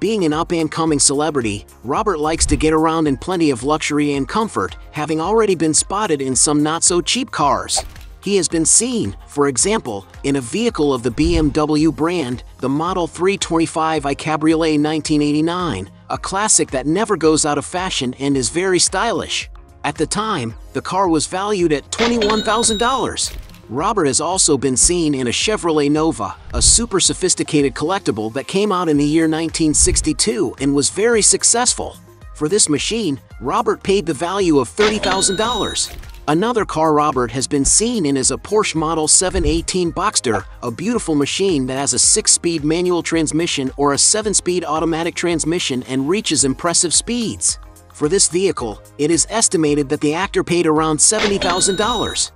Being an up-and-coming celebrity, Robert likes to get around in plenty of luxury and comfort, having already been spotted in some not-so-cheap cars. He has been seen, for example, in a vehicle of the BMW brand, the Model 325i Cabriolet 1989, a classic that never goes out of fashion and is very stylish. At the time, the car was valued at $21,000. Robert has also been seen in a Chevrolet Nova, a super sophisticated collectible that came out in the year 1962 and was very successful. For this machine, Robert paid the value of $30,000. Another car Robert has been seen in is a Porsche Model 718 Boxster, a beautiful machine that has a 6-speed manual transmission or a 7-speed automatic transmission and reaches impressive speeds. For this vehicle, it is estimated that the actor paid around $70,000.